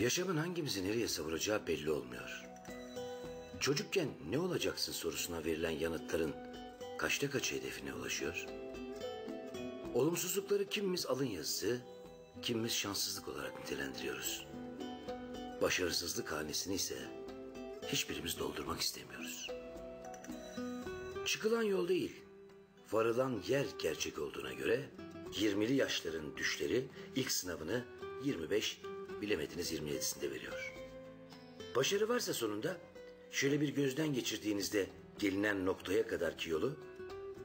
Yaşamın hangimizi nereye savuracağı belli olmuyor. Çocukken ne olacaksın sorusuna verilen yanıtların kaçta kaçı hedefine ulaşıyor? Olumsuzlukları kimimiz alın yazısı, kimimiz şanssızlık olarak nitelendiriyoruz. Başarısızlık hanesini ise hiçbirimiz doldurmak istemiyoruz. Çıkılan yol değil, varılan yer gerçek olduğuna göre 20'li yaşların düşleri ilk sınavını 25, bilemediniz 27'sinde veriyor. Başarı varsa sonunda şöyle bir gözden geçirdiğinizde gelinen noktaya kadarki yolu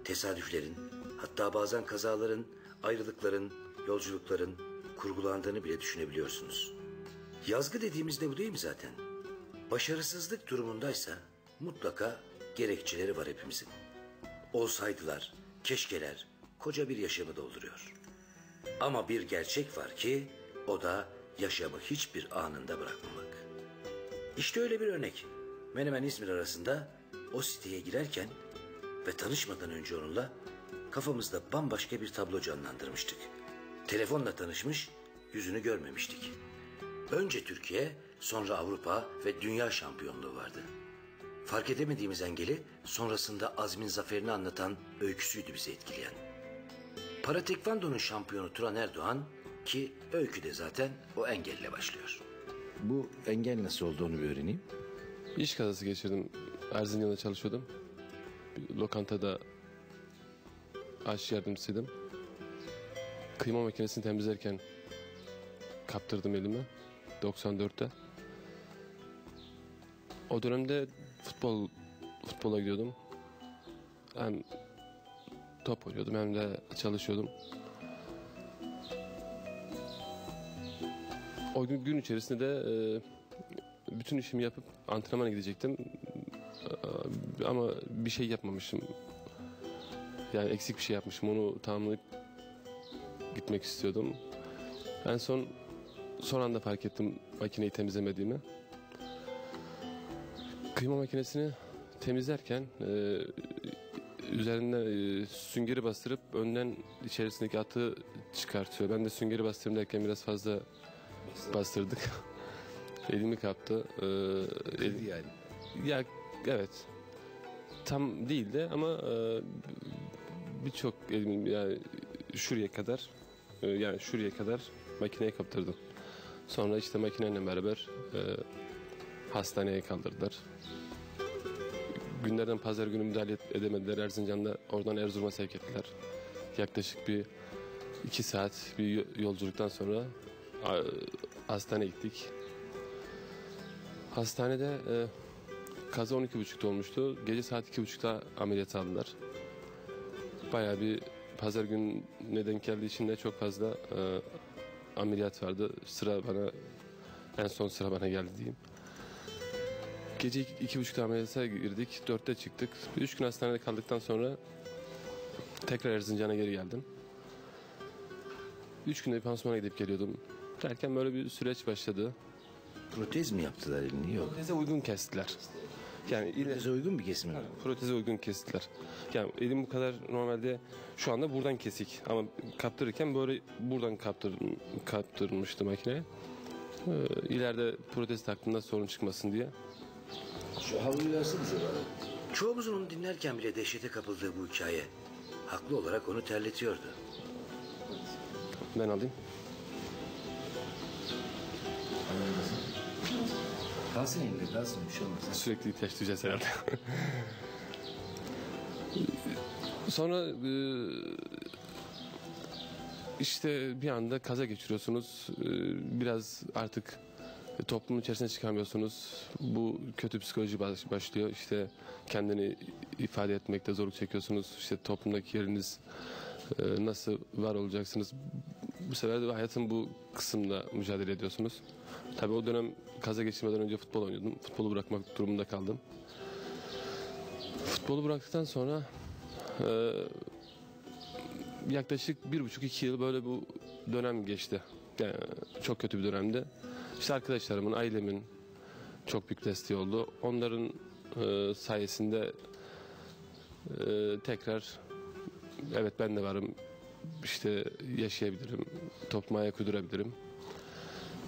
tesadüflerin, hatta bazen kazaların, ayrılıkların, yolculukların kurgulandığını bile düşünebiliyorsunuz. Yazgı dediğimizde bu değil mi zaten? Başarısızlık durumundaysa mutlaka gerekçeleri var hepimizin. Olsaydılar, keşkeler koca bir yaşamı dolduruyor. Ama bir gerçek var ki o da yaşamı hiçbir anında bırakmamak. İşte öyle bir örnek. Menemen İzmir arasında o siteye girerken ve tanışmadan önce onunla kafamızda bambaşka bir tablo canlandırmıştık. Telefonla tanışmış, yüzünü görmemiştik. Önce Türkiye, sonra Avrupa ve dünya şampiyonluğu vardı. Fark edemediğimiz engeli sonrasında Azmin zaferini anlatan öyküsüydü bizi etkileyen. Para Tekvando'nun şampiyonu Turan Erdoğan ki öykü de zaten o engelle başlıyor. Bu engel nasıl olduğunu bir öğreneyim. İş kazası geçirdim. Erzincan'da çalışıyordum. Bir lokantada aşçı yardımcısıydım. Kıyma makinesini temizlerken kaptırdım elimi 94'te. O dönemde futbol futbola gidiyordum. Hem top oynuyordum hem de çalışıyordum. O gün, gün içerisinde de e, bütün işimi yapıp antrenmana gidecektim. E, ama bir şey yapmamışım. Yani eksik bir şey yapmışım. Onu tamamlayıp gitmek istiyordum. En son son anda fark ettim makineyi temizlemediğimi. Kıyma makinesini temizlerken e, üzerine e, süngeri bastırıp önden içerisindeki atı çıkartıyor. Ben de süngeri bastırayım derken biraz fazla bastırdık. Elimi kaptı. Ee, el- Yani ya evet. Tam değil de ama e, birçok elim yani şuraya kadar e, yani şuraya kadar makineye kaptırdım. Sonra işte makineyle beraber e, hastaneye kaldırdılar. Günlerden pazar günü müdahale edemediler. Erzincan'da oradan Erzurum'a sevk ettiler. Yaklaşık bir iki saat bir yo- yolculuktan sonra hastaneye gittik. Hastanede e, kaza 12.30'da olmuştu. Gece saat 2.30'da ameliyat aldılar. Bayağı bir pazar günü denk geldiği için de çok fazla e, ameliyat vardı. Sıra bana en son sıra bana geldi diyeyim. Gece iki, iki buçukta ameliyata girdik. Dörtte çıktık. Bir üç gün hastanede kaldıktan sonra tekrar Erzincan'a geri geldim. Üç günde bir pansumana gidip geliyordum. Derken böyle bir süreç başladı. protez mi yaptılar elini? Yok. Proteze uygun kestiler. Yani ile Proteze uygun bir kesim mi? proteze uygun kestiler. Yani elim bu kadar normalde şu anda buradan kesik ama kaptırırken böyle buradan kaptır, kaptırmıştı makine. Ee, ileride protez taktığında sorun çıkmasın diye. Şu havluyu versenize bana. Çoğumuzun onu dinlerken bile dehşete kapıldığı bu hikaye haklı olarak onu terletiyordu. Ben alayım. Kalsın elinde kalsın bir şey olmaz. Sürekli ihtiyaç duyacağız herhalde. Sonra e, işte bir anda kaza geçiriyorsunuz. E, Biraz artık toplumun içerisine çıkamıyorsunuz. Bu kötü psikoloji baş- başlıyor. İşte kendini ifade etmekte zorluk çekiyorsunuz. İşte toplumdaki yeriniz e, nasıl var olacaksınız. Bu sefer de hayatın bu kısımda mücadele ediyorsunuz. Tabii o dönem kaza geçirmeden önce futbol oynuyordum. Futbolu bırakmak durumunda kaldım. Futbolu bıraktıktan sonra e, yaklaşık bir buçuk iki yıl böyle bu dönem geçti. Yani çok kötü bir dönemdi. İşte arkadaşlarımın, ailemin çok büyük desteği oldu. Onların e, sayesinde e, tekrar evet ben de varım işte yaşayabilirim, topluma ayak uydurabilirim.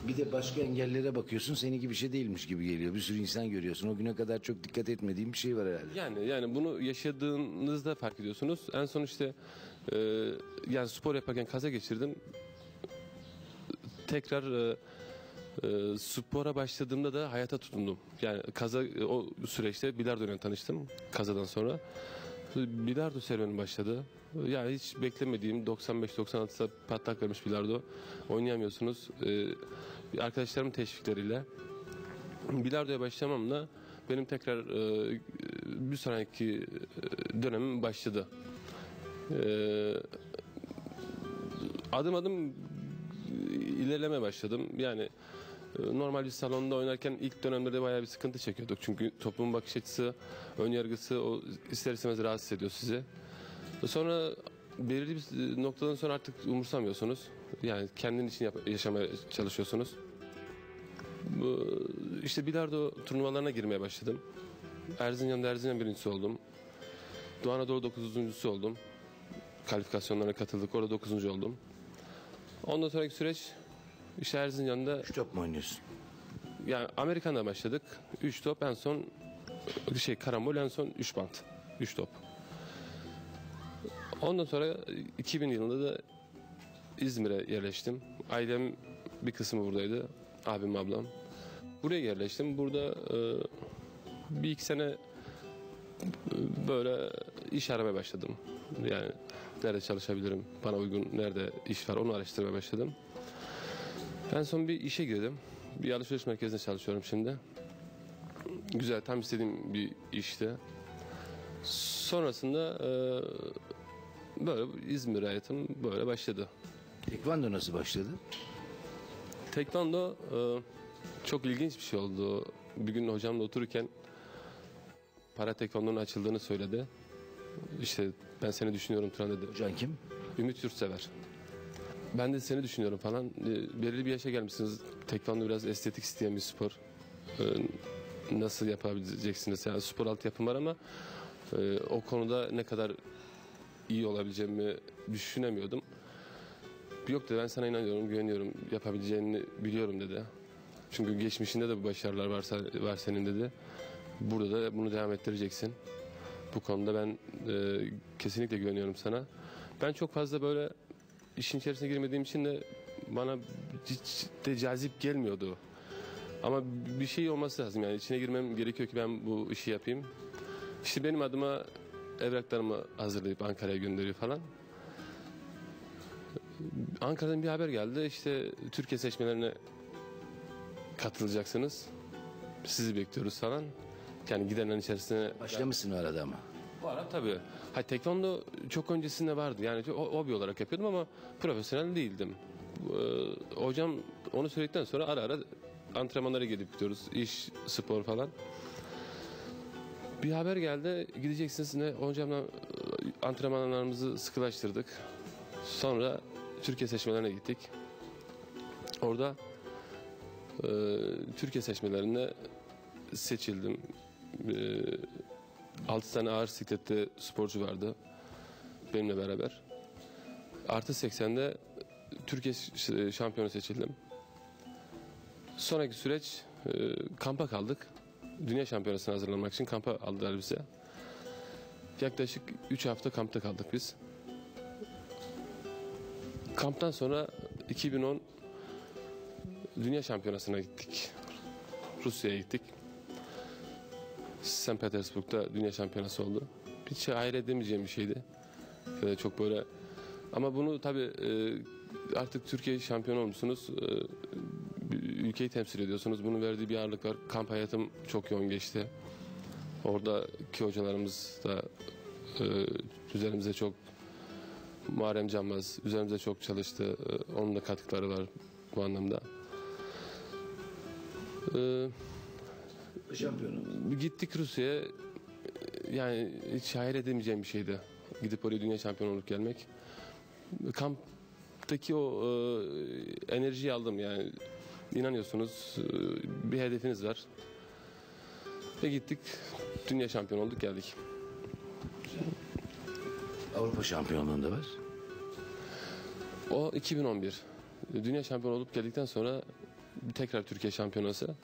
Bir de başka engellere bakıyorsun seni gibi bir şey değilmiş gibi geliyor. Bir sürü insan görüyorsun. O güne kadar çok dikkat etmediğim bir şey var herhalde. Yani yani bunu yaşadığınızda fark ediyorsunuz. En son işte e, yani spor yaparken kaza geçirdim. Tekrar e, e, spora başladığımda da hayata tutundum. Yani kaza o süreçte bilardo ile tanıştım kazadan sonra. Bilardo serüveni başladı. Yani hiç beklemediğim 95-96'da patlak vermiş bilardo. Oynayamıyorsunuz. E, arkadaşlarımın teşvikleriyle bilardoya başlamamla benim tekrar e, bir sonraki e, dönemim başladı. E, adım adım ilerleme başladım. Yani normal bir salonda oynarken ilk dönemlerde bayağı bir sıkıntı çekiyorduk. Çünkü toplumun bakış açısı, ön yargısı o ister istemez rahatsız ediyor sizi. Sonra belirli bir noktadan sonra artık umursamıyorsunuz. Yani kendin için yap- yaşamaya çalışıyorsunuz. Bu, işte bilardo turnuvalarına girmeye başladım. Erzincan'da Erzincan birincisi oldum. Doğu Anadolu dokuzuncusu oldum. Kalifikasyonlarına katıldık. Orada dokuzuncu oldum. Ondan sonraki süreç işte Erzincan'da Üç top mu oynuyorsun? yani Amerikan'da başladık. 3 top en son şey karambol en son 3 bant. 3 top. Ondan sonra 2000 yılında da İzmir'e yerleştim. Ailem bir kısmı buradaydı. Abim ablam. Buraya yerleştim. Burada e, bir iki sene e, böyle iş aramaya başladım. Yani nerede çalışabilirim, bana uygun nerede iş var onu araştırmaya başladım. En son bir işe girdim. Bir alışveriş merkezinde çalışıyorum şimdi. Güzel, tam istediğim bir işti. Sonrasında e, böyle İzmir hayatım böyle başladı. Tekvando nasıl başladı? Tekvando e, çok ilginç bir şey oldu. Bir gün hocamla otururken para tekvandonun açıldığını söyledi. İşte ben seni düşünüyorum Turan dedi. Hocan kim? Ümit Yurtsever. Ben de seni düşünüyorum falan. E, belirli bir yaşa gelmişsiniz. Tekvando biraz estetik isteyen bir spor. E, nasıl yapabileceksiniz? Yani spor altyapım var ama e, o konuda ne kadar iyi olabileceğimi düşünemiyordum. Yok dedi ben sana inanıyorum, güveniyorum, yapabileceğini biliyorum dedi. Çünkü geçmişinde de bu başarılar varsa, var senin dedi. Burada da bunu devam ettireceksin. Bu konuda ben e, kesinlikle güveniyorum sana. Ben çok fazla böyle işin içerisine girmediğim için de bana hiç de cazip gelmiyordu. Ama bir şey olması lazım yani içine girmem gerekiyor ki ben bu işi yapayım. İşte benim adıma evraklarımı hazırlayıp Ankara'ya gönderiyor falan. Ankara'dan bir haber geldi işte Türkiye seçmelerine katılacaksınız. Sizi bekliyoruz falan. Yani gidenlerin içerisine Başlamışsın o arada ama. Var tabii. Ha tekvando çok öncesinde vardı. Yani çok ho- hobi olarak yapıyordum ama profesyonel değildim. Ee, hocam onu söyledikten sonra ara ara antrenmanlara gidip gidiyoruz. İş, spor falan. Bir haber geldi. Gideceksiniz ne? Hocamla e, antrenmanlarımızı sıkılaştırdık. Sonra Türkiye seçmelerine gittik. Orada e, Türkiye seçmelerine seçildim. E, 6 tane ağır siklette sporcu vardı benimle beraber. Artı 80'de Türkiye şampiyonu seçildim. Sonraki süreç e, kampa kaldık. Dünya şampiyonasına hazırlanmak için kampa aldılar bize. Yaklaşık 3 hafta kampta kaldık biz. Kamptan sonra 2010 Dünya şampiyonasına gittik. Rusya'ya gittik. St. Petersburg'da dünya şampiyonası oldu. Hiç hayal edemeyeceğim bir şeydi. Ee, çok böyle ama bunu tabii e, artık Türkiye şampiyon olmuşsunuz. E, ülkeyi temsil ediyorsunuz. Bunun verdiği bir ağırlık var. Kamp hayatım çok yoğun geçti. Oradaki hocalarımız da e, üzerimize çok Muharrem Canmaz üzerimize çok çalıştı. E, onun da katkıları var bu anlamda. E, Şampiyonu. Gittik Rusya'ya. Yani hiç hayal edemeyeceğim bir şeydi. Gidip oraya dünya şampiyonu olup gelmek. Kamptaki o e, enerjiyi aldım yani. İnanıyorsunuz e, bir hedefiniz var. Ve gittik dünya şampiyonu olduk geldik. Avrupa şampiyonluğunda var. O 2011. Dünya şampiyonu olup geldikten sonra tekrar Türkiye şampiyonası.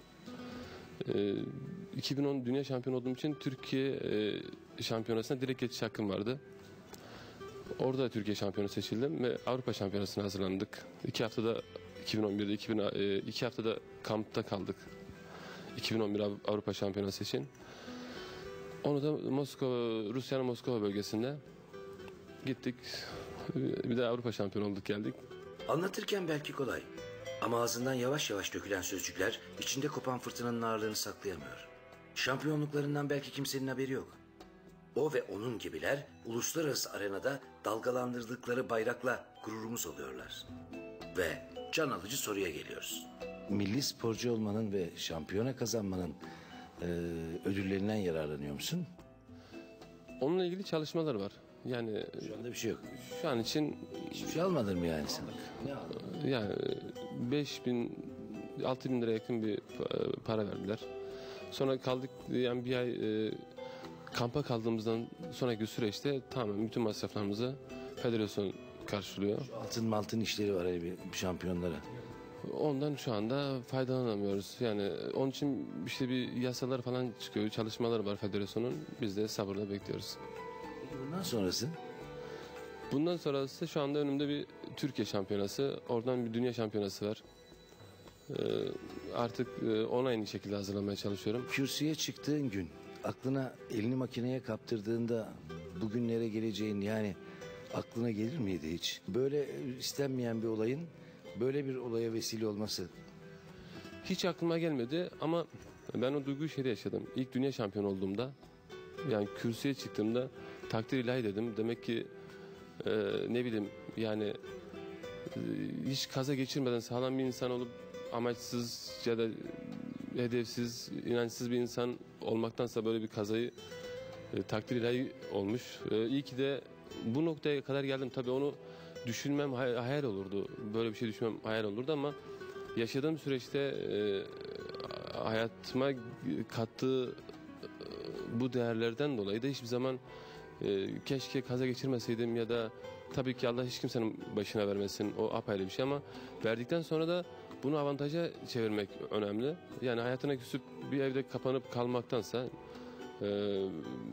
Ee, 2010 dünya şampiyonu olduğum için Türkiye e, şampiyonasına direkt geçiş hakkım vardı. Orada da Türkiye şampiyonu seçildim ve Avrupa şampiyonasına hazırlandık. İki haftada 2011'de 2000, e, iki haftada kampta kaldık. 2011 Av- Avrupa şampiyonası için. Onu da Moskova, Rusya'nın Moskova bölgesinde gittik. Bir de Avrupa şampiyonu olduk geldik. Anlatırken belki kolay. Ama ağzından yavaş yavaş dökülen sözcükler içinde kopan fırtınanın ağırlığını saklayamıyor. Şampiyonluklarından belki kimsenin haberi yok. O ve onun gibiler uluslararası arenada dalgalandırdıkları bayrakla gururumuz oluyorlar. Ve can alıcı soruya geliyoruz. Milli sporcu olmanın ve şampiyona kazanmanın e, ödüllerinden yararlanıyor musun? Onunla ilgili çalışmalar var. Yani Şu anda bir şey yok. şu an için Hiçbir şey almadın mı yani sen? Yani 5 bin 6 bin lira yakın bir pa- para verdiler. Sonra kaldık yani bir ay e, kampa kaldığımızdan sonraki süreçte tamamen bütün masraflarımızı federasyon karşılıyor. Altın maltın işleri var bir şampiyonlara. Ondan şu anda faydalanamıyoruz. Yani onun için işte bir yasalar falan çıkıyor, çalışmalar var federasyonun. Biz de sabırla bekliyoruz. Bundan sonrası? Bundan sonrası şu anda önümde bir Türkiye şampiyonası, oradan bir dünya şampiyonası var. Ee, artık e, ona aynı şekilde hazırlamaya çalışıyorum. Kürsüye çıktığın gün aklına elini makineye kaptırdığında bugünlere geleceğin yani aklına gelir miydi hiç? Böyle istenmeyen bir olayın böyle bir olaya vesile olması. Hiç aklıma gelmedi ama ben o duyguyu şeyde yaşadım. İlk dünya şampiyonu olduğumda yani kürsüye çıktığımda takdir ilahi dedim. Demek ki e, ne bileyim yani hiç kaza geçirmeden sağlam bir insan olup amaçsız ya da hedefsiz, inançsız bir insan olmaktansa böyle bir kazayı e, takdir ilahi olmuş. E, iyi ki de bu noktaya kadar geldim. Tabii onu düşünmem hay- hayal olurdu. Böyle bir şey düşünmem hayal olurdu ama yaşadığım süreçte e, hayatıma kattığı e, bu değerlerden dolayı da hiçbir zaman e, keşke kaza geçirmeseydim ya da tabii ki Allah hiç kimsenin başına vermesin o apayrı bir şey ama verdikten sonra da bunu avantaja çevirmek önemli. Yani hayatına küsüp bir evde kapanıp kalmaktansa e,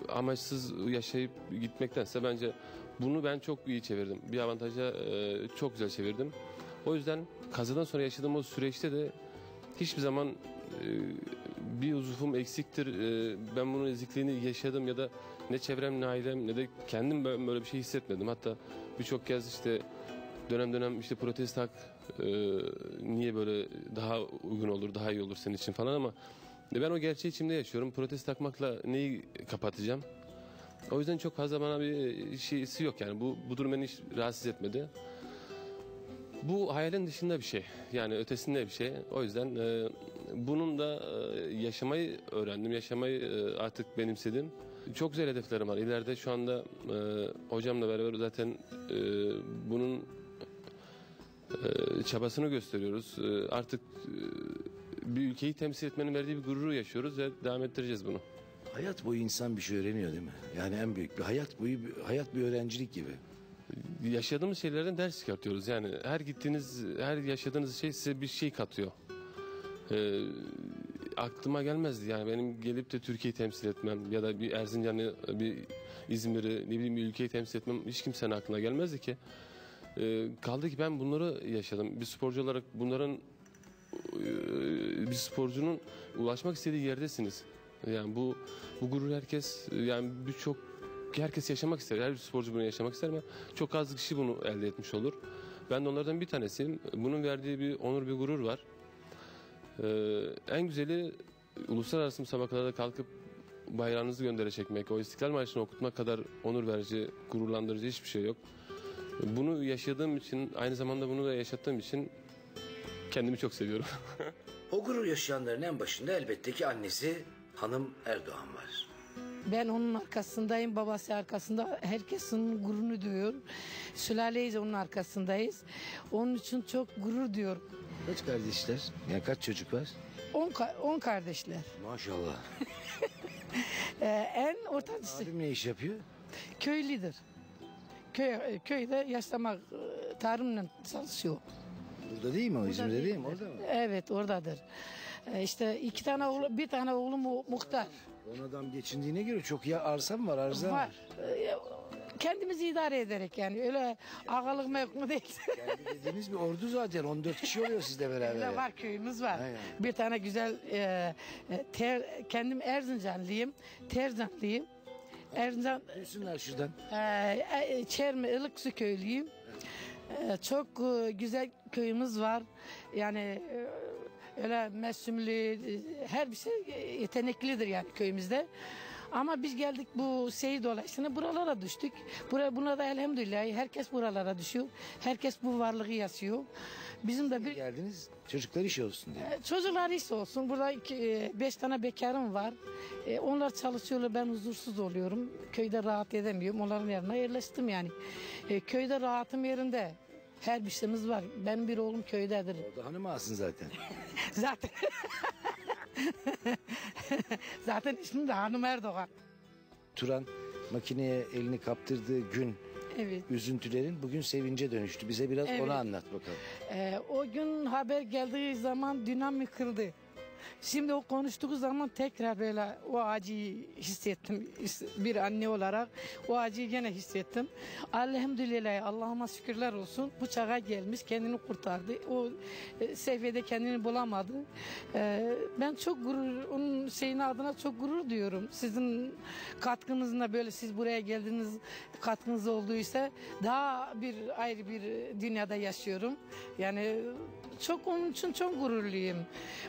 amaçsız yaşayıp gitmektense bence bunu ben çok iyi çevirdim. Bir avantaja e, çok güzel çevirdim. O yüzden kazadan sonra yaşadığım o süreçte de hiçbir zaman e, bir uzuvum eksiktir. e, ben bunun ezikliğini yaşadım ya da ne çevrem ne ailem ne de kendim böyle bir şey hissetmedim. Hatta birçok kez işte dönem dönem işte protez tak e, niye böyle daha uygun olur daha iyi olur senin için falan ama ben o gerçeği içimde yaşıyorum. Protez takmakla neyi kapatacağım? O yüzden çok fazla bana bir şeysi yok yani bu, bu durum beni hiç rahatsız etmedi. Bu hayalin dışında bir şey. Yani ötesinde bir şey. O yüzden e, bunun da e, yaşamayı öğrendim. Yaşamayı e, artık benimsedim. Çok güzel hedeflerim var. İleride şu anda e, hocamla beraber zaten bunun çabasını gösteriyoruz. Artık bir ülkeyi temsil etmenin verdiği bir gururu yaşıyoruz ve devam ettireceğiz bunu. Hayat boyu insan bir şey öğreniyor değil mi? Yani en büyük bir hayat boyu hayat bir öğrencilik gibi. yaşadığımız şeylerden ders çıkartıyoruz. Yani her gittiğiniz, her yaşadığınız şey size bir şey katıyor. Ee, aklıma gelmezdi yani benim gelip de Türkiye'yi temsil etmem ya da bir Erzincan'ı, bir İzmir'i, ne bileyim bir ülkeyi temsil etmem hiç kimsenin aklına gelmezdi ki. Ee, kaldı ki ben bunları yaşadım. Bir sporcu olarak bunların e, bir sporcunun ulaşmak istediği yerdesiniz. Yani bu bu gurur herkes yani birçok herkes yaşamak ister. Her bir sporcu bunu yaşamak ister ama çok az kişi bunu elde etmiş olur. Ben de onlardan bir tanesiyim. Bunun verdiği bir onur bir gurur var. Ee, en güzeli uluslararası müsabakalarda kalkıp bayrağınızı göndere çekmek, o İstiklal Marşı'nı okutmak kadar onur verici, gururlandırıcı hiçbir şey yok. Bunu yaşadığım için, aynı zamanda bunu da yaşattığım için kendimi çok seviyorum. O gurur yaşayanların en başında elbette ki annesi hanım Erdoğan var. Ben onun arkasındayım, babası arkasında. Herkesin gururunu duyuyor. Sülaleyiz onun arkasındayız. Onun için çok gurur diyorum. Kaç kardeşler? Yani kaç çocuk var? 10 ka- kardeşler. Maşallah. Ee, en ortancısı Abim ne iş yapıyor? köylüdür. Köy, köyde yaşlamak, e, tarımla çalışıyor. Burada değil mi o? İzmir'de değil mi? Orada mı? Evet oradadır. E, işte iki tane oğlu, bir tane oğlum mu- muhtar. On adam geçindiğine göre çok ya arsa mı var arsa mı? Var. E, Kendimizi idare ederek yani öyle ağalık mevkunu değil. Kendi dediğiniz bir ordu zaten 14 kişi oluyor sizle beraber. Öyle var köyümüz var. Aynen. Bir tane güzel e, e, ter, kendim Erzincanlıyım. Terzanlıyım. Erzincan Duysunlar şuradan. e, e, Çermi Ilıksu köylüyüm. E, çok e, güzel köyümüz var. Yani e, öyle mesumlu e, her bir şey yeteneklidir yani köyümüzde. Ama biz geldik bu seyir dolayısıyla buralara düştük. Buraya, buna da elhamdülillah herkes buralara düşüyor. Herkes bu varlığı yaşıyor. Bizim de bir Geldiniz çocuklar iş olsun diye. e, Çocuklar iş olsun. Burada iki, e, beş tane bekarım var. E, Onlar çalışıyorlar. Ben huzursuz oluyorum. Köyde rahat edemiyorum. Onların yerine yerleştim yani. Köyde rahatım yerinde. Her bir şeyimiz var. Benim bir oğlum köydedir. Orada hanım alsın zaten. Zaten Zaten ismim de Hanım Erdoğan. Turan makineye elini kaptırdığı gün Evet. üzüntülerin bugün sevince dönüştü. Bize biraz Evet. onu anlat bakalım. Ee, o gün haber geldiği zaman dinam kırıldı. Şimdi o konuştuğu zaman tekrar böyle o acıyı hissettim bir anne olarak. O acıyı gene hissettim. Elhamdülillah Allah'ıma şükürler olsun. Bu çağa gelmiş kendini kurtardı. O e, seviyede kendini bulamadı. Ee, ben çok gurur, onun şeyin adına çok gurur duyuyorum. Sizin katkınızla böyle siz buraya geldiniz katkınız olduysa daha bir ayrı bir dünyada yaşıyorum. Yani çok onun için çok gururluyum.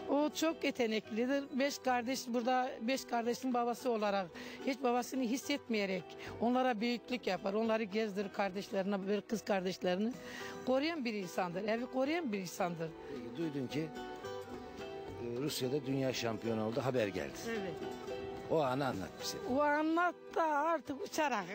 O çok yeteneklidir. Beş kardeş burada beş kardeşin babası olarak hiç babasını hissetmeyerek onlara büyüklük yapar. Onları gezdirir kardeşlerine, bir kız kardeşlerini. Koruyan bir insandır. Evi koruyan bir insandır. Duydun ki e, Rusya'da dünya şampiyonu oldu haber geldi. Evet. O anı anlat bize. O anlat da artık uçarak.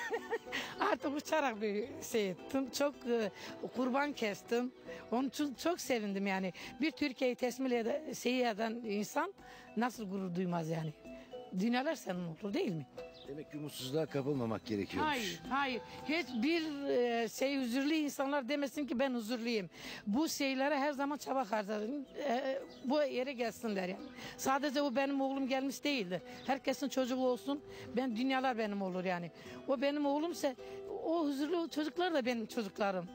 artık uçarak bir şey ettim. Çok e, kurban kestim. Onun için çok sevindim yani. Bir Türkiye'yi teslim eden, şey eden insan nasıl gurur duymaz yani. Dünyalar senin olur değil mi? Demek ki umutsuzluğa kapılmamak gerekiyormuş. Hayır, hayır. Hiçbir e, şey huzurlu insanlar demesin ki ben huzurluyum. Bu şeylere her zaman çaba harcarım. E, bu yere gelsinler yani. Sadece o benim oğlum gelmiş değildir. Herkesin çocuğu olsun. Ben dünyalar benim olur yani. O benim oğlumsa o huzurlu çocuklar da benim çocuklarım.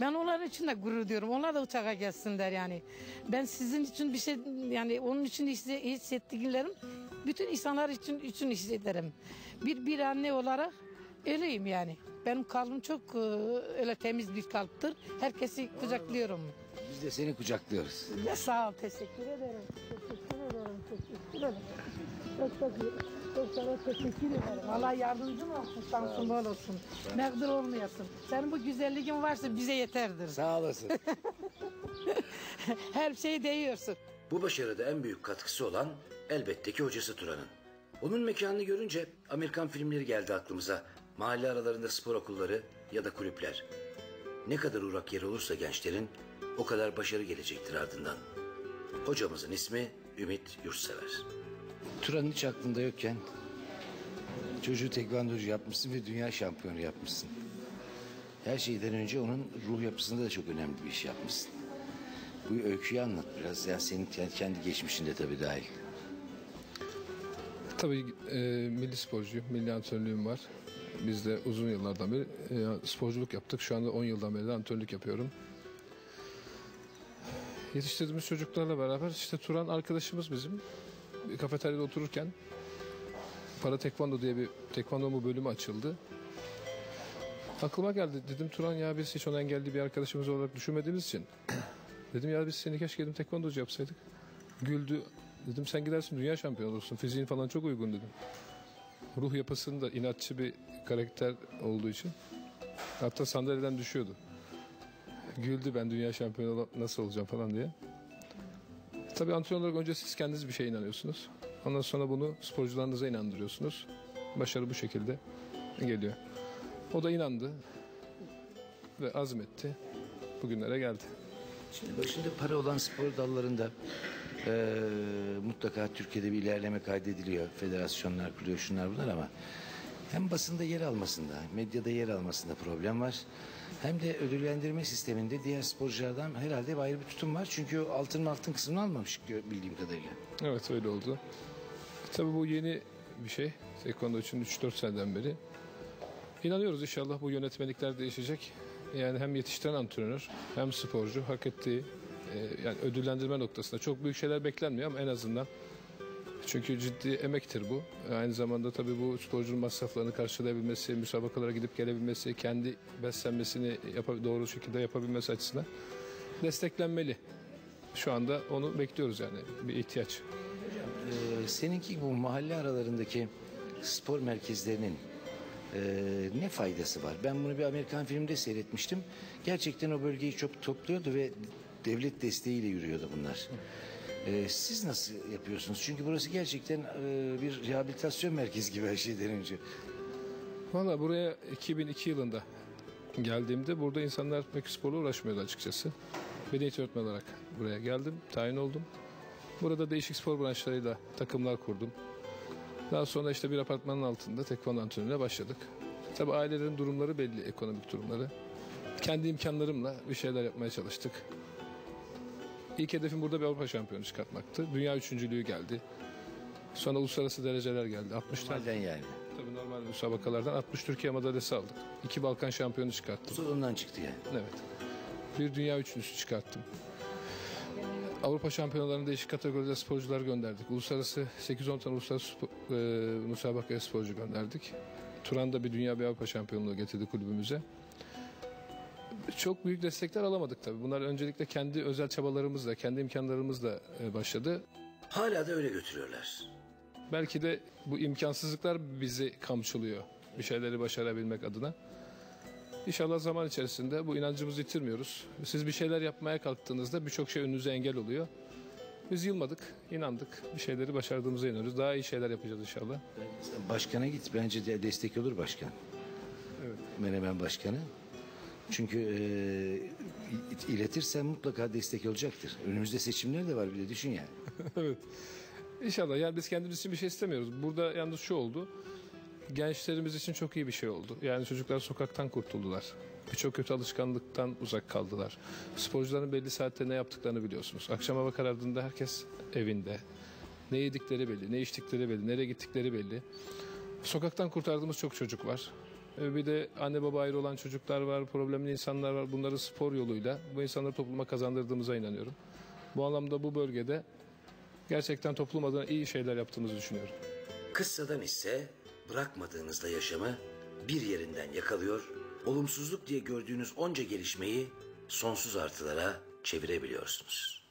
Ben onların için de gurur diyorum. Onlar da uçağa gelsinler yani. Ben sizin için bir şey yani onun için hisse- hissettiklerim bütün insanlar için için hissederim. Bir bir anne olarak öyleyim yani. Benim kalbim çok e, öyle temiz bir kalptir. Herkesi kucaklıyorum. Biz de seni kucaklıyoruz. Ve sağ ol, teşekkür ederim. Teşekkür ederim, teşekkür ederim. Çok çok çok sana teşekkür ederim. Allah yardımcın olsun, şansın bol olsun. Mağdur olmayasın. Senin bu güzelliğin varsa bize yeterdir. Sağ olasın. Her şeyi değiyorsun. Bu başarıda en büyük katkısı olan elbette ki hocası Turan'ın. Onun mekanını görünce Amerikan filmleri geldi aklımıza. Mahalle aralarında spor okulları ya da kulüpler. Ne kadar uğrak yeri olursa gençlerin o kadar başarı gelecektir ardından. Hocamızın ismi Ümit Yurtsever. Turan hiç aklında yokken çocuğu tekvandocu yapmışsın ve dünya şampiyonu yapmışsın. Her şeyden önce onun ruh yapısında da çok önemli bir iş yapmışsın. Bu öyküyü anlat biraz. Ya senin kendi- geçmişinde tabii dahil. Tabii e, milli sporcuyum, milli antrenörlüğüm var. Biz de uzun yıllardan beri e, sporculuk yaptık. Şu anda 10 yıldan beri de antrenörlük yapıyorum. Yetiştirdiğimiz çocuklarla beraber işte Turan arkadaşımız bizim. Bir kafeteryada otururken para tekvando diye bir tekvando mu bölümü açıldı. Aklıma geldi. Dedim Turan ya biz hiç onu engelli bir arkadaşımız olarak düşünmediğimiz için. Dedim ya biz seni keşke dedim tekvandocu yapsaydık. Güldü. Dedim sen gidersin dünya şampiyonu olursun. Fiziğin falan çok uygun dedim. Ruh yapısında inatçı bir karakter olduğu için. Hatta sandalyeden düşüyordu. Güldü ben dünya şampiyonu nasıl olacağım falan diye. Tabii antrenör olarak önce siz kendiniz bir şeye inanıyorsunuz. Ondan sonra bunu sporcularınıza inandırıyorsunuz. Başarı bu şekilde geliyor. O da inandı ve azmetti. Bugünlere geldi. Şimdi başında para olan spor dallarında eee, mutlaka Türkiye'de bir ilerleme kaydediliyor. Federasyonlar kuruyor şunlar bunlar ama hem basında yer almasında, medyada yer almasında problem var. Hem de ödüllendirme sisteminde diğer sporculardan herhalde bir ayrı bir tutum var. Çünkü o altının altın kısmını almamış bildiğim kadarıyla. Evet öyle oldu. Tabii bu yeni bir şey. Tekvando için 3-4 seneden beri. İnanıyoruz inşallah bu yönetmelikler değişecek. Yani hem yetiştiren antrenör hem sporcu hak ettiği e, yani ödüllendirme noktasında çok büyük şeyler beklenmiyor ama en azından çünkü ciddi emektir bu. Aynı zamanda tabii bu sporcunun masraflarını karşılayabilmesi, müsabakalara gidip gelebilmesi, kendi beslenmesini doğru şekilde yapabilmesi açısından desteklenmeli. Şu anda onu bekliyoruz yani bir ihtiyaç. Ee, seninki bu mahalle aralarındaki spor merkezlerinin e, ne faydası var? Ben bunu bir Amerikan filmde seyretmiştim. Gerçekten o bölgeyi çok topluyordu ve devlet desteğiyle yürüyordu bunlar. Ee, siz nasıl yapıyorsunuz? Çünkü burası gerçekten e, bir rehabilitasyon merkezi gibi her şeyden önce. Valla buraya 2002 yılında geldiğimde burada insanlar pek sporla uğraşmıyordu açıkçası. Eğitim öğretmen olarak buraya geldim, tayin oldum. Burada değişik spor branşlarıyla takımlar kurdum. Daha sonra işte bir apartmanın altında tekvando antrenörüne başladık. Tabii ailelerin durumları belli, ekonomik durumları. Kendi imkanlarımla bir şeyler yapmaya çalıştık. İlk hedefim burada bir Avrupa şampiyonu çıkartmaktı. Dünya üçüncülüğü geldi. Sonra uluslararası dereceler geldi. 60 tane Normalden yani. Tabii normal müsabakalardan 60 Türkiye madalyası aldık. İki Balkan şampiyonu çıkarttım. Sorundan çıktı yani. Evet. Bir dünya üçüncüsü çıkarttım. Avrupa şampiyonalarında değişik kategoride sporcular gönderdik. Uluslararası 8-10 tane uluslararası e, müsabakaya sporcu gönderdik. Turan'da bir dünya bir Avrupa şampiyonluğu getirdi kulübümüze. Çok büyük destekler alamadık tabii. Bunlar öncelikle kendi özel çabalarımızla, kendi imkanlarımızla e, başladı. Hala da öyle götürüyorlar. Belki de bu imkansızlıklar bizi kamçılıyor bir şeyleri başarabilmek adına. İnşallah zaman içerisinde bu inancımızı yitirmiyoruz. Siz bir şeyler yapmaya kalktığınızda birçok şey önünüze engel oluyor. Biz yılmadık, inandık. Bir şeyleri başardığımıza inanıyoruz. Daha iyi şeyler yapacağız inşallah. Başkana git. Bence de destek olur başkan. Evet. Menemen başkanı. Çünkü e, iletirsen mutlaka destek olacaktır. Önümüzde seçimler de var bir de düşün yani. evet. İnşallah yani biz kendimiz için bir şey istemiyoruz. Burada yalnız şu oldu. Gençlerimiz için çok iyi bir şey oldu. Yani çocuklar sokaktan kurtuldular. Birçok kötü alışkanlıktan uzak kaldılar. Sporcuların belli saatte ne yaptıklarını biliyorsunuz. Akşam hava karardığında herkes evinde. Ne yedikleri belli, ne içtikleri belli, nereye gittikleri belli. Sokaktan kurtardığımız çok çocuk var. Ee, Bir de anne baba ayrı olan çocuklar var, problemli insanlar var. Bunları spor yoluyla bu insanları topluma kazandırdığımıza inanıyorum. Bu anlamda bu bölgede gerçekten toplum adına iyi şeyler yaptığımızı düşünüyorum. Kıssadan ise bırakmadığınızda yaşamı bir yerinden yakalıyor, olumsuzluk diye gördüğünüz onca gelişmeyi sonsuz artılara çevirebiliyorsunuz.